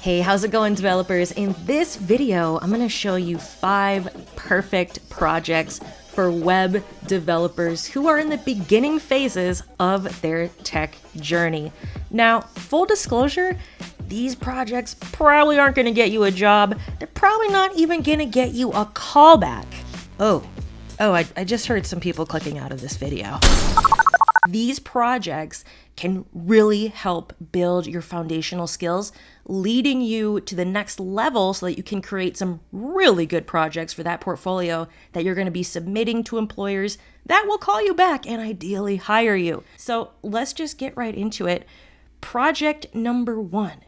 Hey, how's it going developers? In this video, I'm gonna show you five perfect projects for web developers who are in the beginning phases of their tech journey. Now, full disclosure, these projects probably aren't gonna get you a job. They're probably not even gonna get you a callback. Oh, oh, I, I just heard some people clicking out of this video. These projects can really help build your foundational skills, leading you to the next level so that you can create some really good projects for that portfolio that you're going to be submitting to employers that will call you back and ideally hire you. So let's just get right into it. Project number one.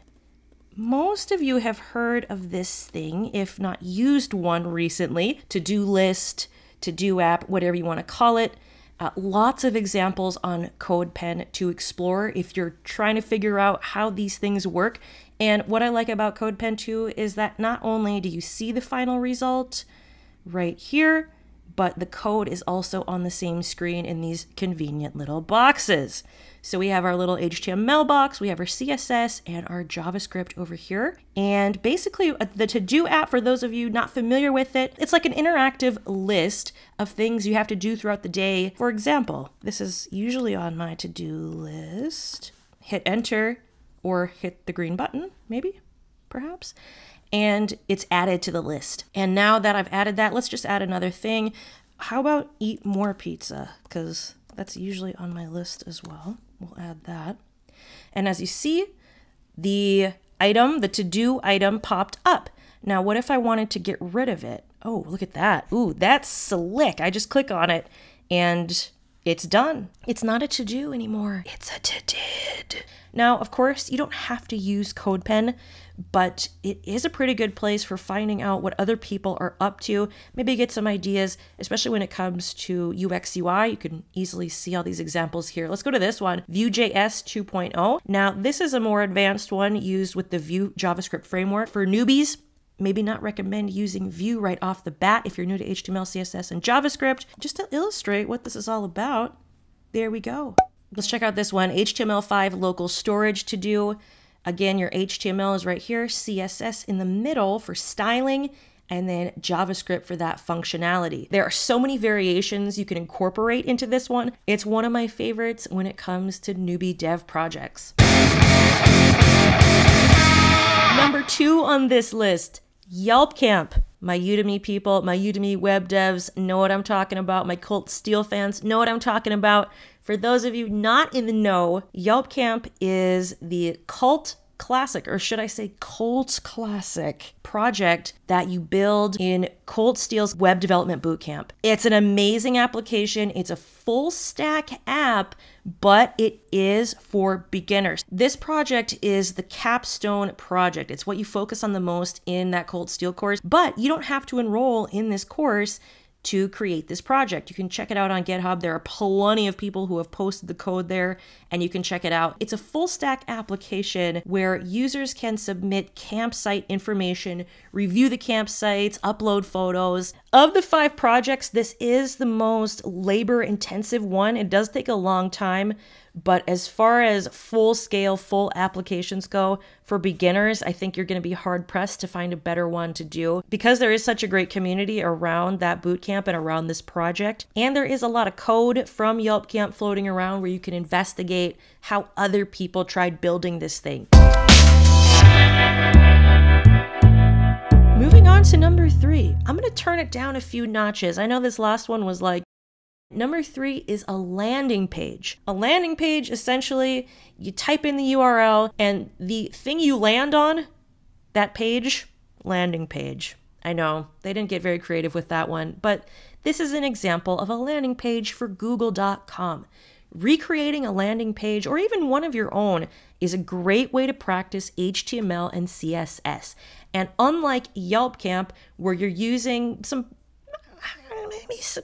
Most of you have heard of this thing, if not used one recently, to do list, to do app, whatever you want to call it. Uh, lots of examples on CodePen to explore if you're trying to figure out how these things work. And what I like about CodePen 2 is that not only do you see the final result right here, but the code is also on the same screen in these convenient little boxes. So we have our little HTML box, we have our CSS and our JavaScript over here. And basically uh, the to-do app, for those of you not familiar with it, it's like an interactive list of things you have to do throughout the day. For example, this is usually on my to-do list. Hit enter or hit the green button, maybe, perhaps and it's added to the list. And now that I've added that, let's just add another thing. How about eat more pizza? Because that's usually on my list as well. We'll add that. And as you see, the item, the to-do item popped up. Now, what if I wanted to get rid of it? Oh, look at that. Ooh, that's slick. I just click on it and it's done. It's not a to-do anymore. It's a to-did. Now, of course, you don't have to use CodePen, but it is a pretty good place for finding out what other people are up to. Maybe get some ideas, especially when it comes to UX UI. You can easily see all these examples here. Let's go to this one, Vue.js 2.0. Now, this is a more advanced one used with the Vue JavaScript framework. For newbies, maybe not recommend using Vue right off the bat if you're new to HTML, CSS, and JavaScript. Just to illustrate what this is all about, there we go. Let's check out this one, HTML5 local storage to do. Again, your HTML is right here, CSS in the middle for styling, and then JavaScript for that functionality. There are so many variations you can incorporate into this one. It's one of my favorites when it comes to newbie dev projects. Number two on this list, Yelp Camp. My Udemy people, my Udemy web devs know what I'm talking about. My Colt Steele fans know what I'm talking about. For those of you not in the know, Yelp Camp is the cult classic, or should I say Colt Classic project that you build in Colt Steele's web development bootcamp. It's an amazing application. It's a full stack app, but it is for beginners. This project is the capstone project. It's what you focus on the most in that Colt Steele course, but you don't have to enroll in this course to create this project. You can check it out on GitHub. There are plenty of people who have posted the code there, and you can check it out. It's a full stack application where users can submit campsite information, review the campsites, upload photos. Of the five projects, this is the most labor intensive one. It does take a long time, but as far as full scale, full applications go for beginners, I think you're going to be hard pressed to find a better one to do because there is such a great community around that bootcamp and around this project. And there is a lot of code from Yelp Camp floating around where you can investigate how other people tried building this thing. Moving on to number three, I'm going to turn it down a few notches. I know this last one was like Number three is a landing page. A landing page, essentially, you type in the URL and the thing you land on, that page, landing page. I know, they didn't get very creative with that one, but this is an example of a landing page for google.com. Recreating a landing page or even one of your own is a great way to practice HTML and CSS. And unlike Yelp Camp, where you're using some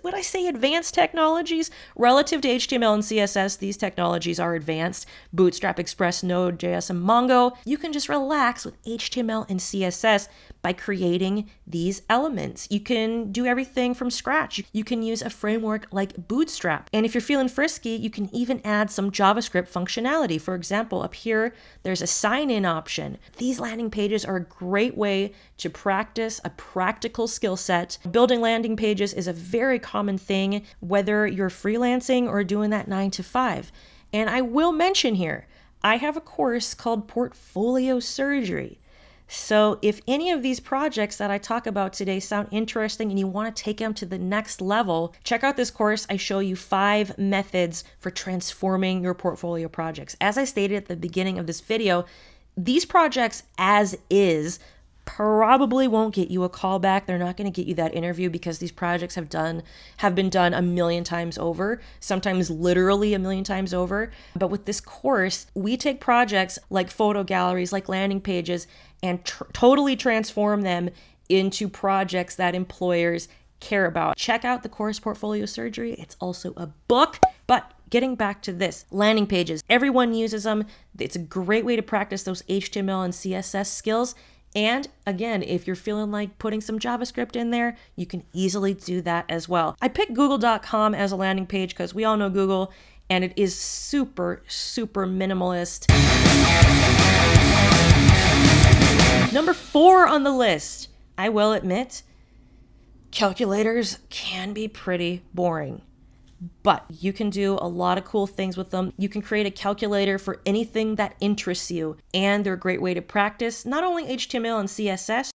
would I say advanced technologies relative to HTML and CSS? These technologies are advanced. Bootstrap, Express, Node.js, and Mongo. You can just relax with HTML and CSS by creating these elements. You can do everything from scratch. You can use a framework like Bootstrap. And if you're feeling frisky, you can even add some JavaScript functionality. For example, up here, there's a sign in option. These landing pages are a great way to practice a practical skill set. Building landing pages is a very common thing, whether you're freelancing or doing that nine to five. And I will mention here, I have a course called Portfolio Surgery. So, if any of these projects that I talk about today sound interesting and you want to take them to the next level, check out this course. I show you five methods for transforming your portfolio projects. As I stated at the beginning of this video, these projects, as is, probably won't get you a call back. They're not going to get you that interview because these projects have done have been done a million times over, sometimes literally a million times over. But with this course, we take projects like photo galleries, like landing pages and tr- totally transform them into projects that employers care about. Check out the course Portfolio Surgery. It's also a book, but getting back to this landing pages everyone uses them it's a great way to practice those html and css skills and again, if you're feeling like putting some JavaScript in there, you can easily do that as well. I picked google.com as a landing page because we all know Google and it is super, super minimalist. Number four on the list, I will admit, calculators can be pretty boring but you can do a lot of cool things with them. You can create a calculator for anything that interests you, and they're a great way to practice not only HTML and CSS.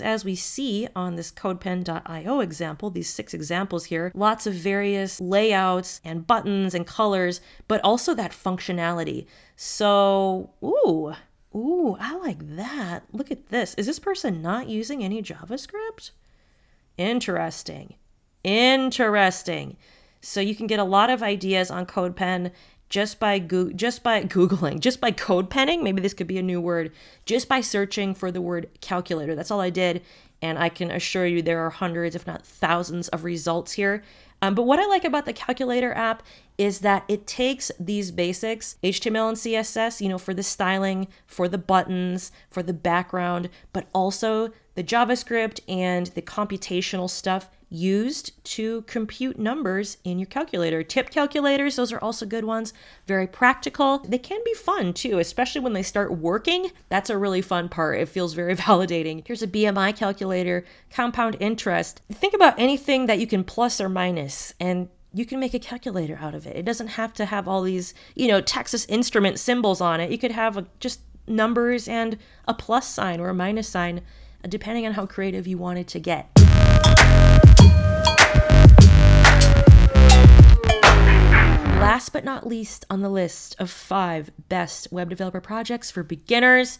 As we see on this CodePen.io example, these six examples here, lots of various layouts and buttons and colors, but also that functionality. So, ooh, ooh, I like that. Look at this. Is this person not using any JavaScript? Interesting. Interesting. So you can get a lot of ideas on CodePen just by go- just by googling, just by code penning. Maybe this could be a new word. Just by searching for the word calculator. That's all I did, and I can assure you there are hundreds, if not thousands, of results here. Um, but what I like about the calculator app is that it takes these basics, HTML and CSS, you know, for the styling, for the buttons, for the background, but also the JavaScript and the computational stuff used to compute numbers in your calculator. Tip calculators, those are also good ones. Very practical. They can be fun too, especially when they start working. That's a really fun part. It feels very validating. Here's a BMI calculator, compound interest. Think about anything that you can plus or minus and you can make a calculator out of it. It doesn't have to have all these, you know, Texas Instrument symbols on it. You could have a, just numbers and a plus sign or a minus sign, depending on how creative you wanted to get. Last but not least on the list of five best web developer projects for beginners,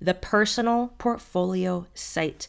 the personal portfolio site.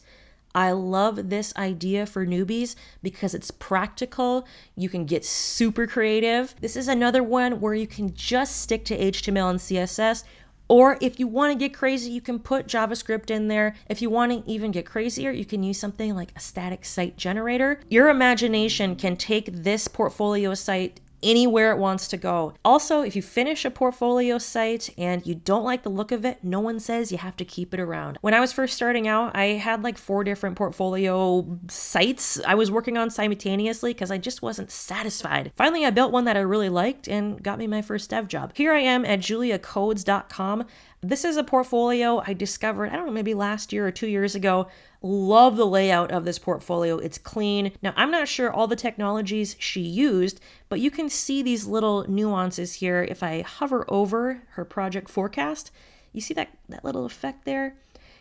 I love this idea for newbies because it's practical. You can get super creative. This is another one where you can just stick to HTML and CSS. Or if you want to get crazy, you can put JavaScript in there. If you want to even get crazier, you can use something like a static site generator. Your imagination can take this portfolio site anywhere it wants to go. Also, if you finish a portfolio site and you don't like the look of it, no one says you have to keep it around. When I was first starting out, I had like four different portfolio sites I was working on simultaneously because I just wasn't satisfied. Finally, I built one that I really liked and got me my first dev job. Here I am at juliacodes.com. This is a portfolio I discovered, I don't know, maybe last year or two years ago. Love the layout of this portfolio. It's clean. Now, I'm not sure all the technologies she used, but you can see these little nuances here. If I hover over her project forecast, you see that, that little effect there?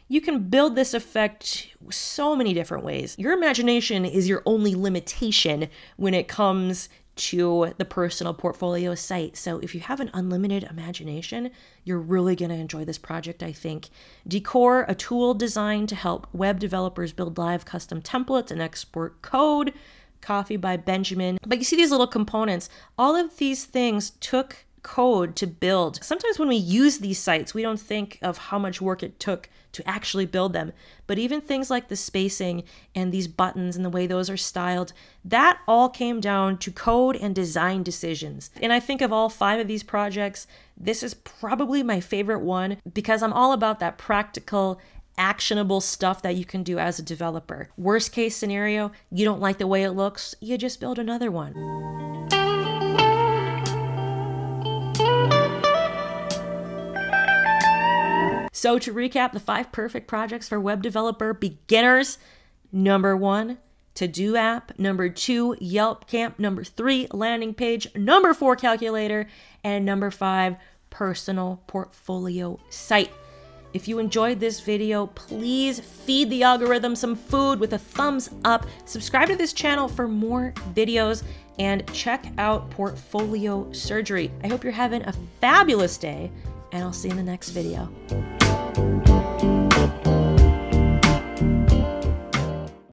You can build this effect so many different ways. Your imagination is your only limitation when it comes to the personal portfolio site. So if you have an unlimited imagination, you're really going to enjoy this project, I think. Decor, a tool designed to help web developers build live custom templates and export code. Coffee by Benjamin. But you see these little components. All of these things took code to build. Sometimes when we use these sites, we don't think of how much work it took to actually build them. But even things like the spacing and these buttons and the way those are styled, that all came down to code and design decisions. And I think of all five of these projects, this is probably my favorite one because I'm all about that practical actionable stuff that you can do as a developer. Worst case scenario, you don't like the way it looks, you just build another one. So, to recap the five perfect projects for web developer beginners number one, to do app, number two, Yelp Camp, number three, landing page, number four, calculator, and number five, personal portfolio site. If you enjoyed this video, please feed the algorithm some food with a thumbs up. Subscribe to this channel for more videos and check out Portfolio Surgery. I hope you're having a fabulous day, and I'll see you in the next video.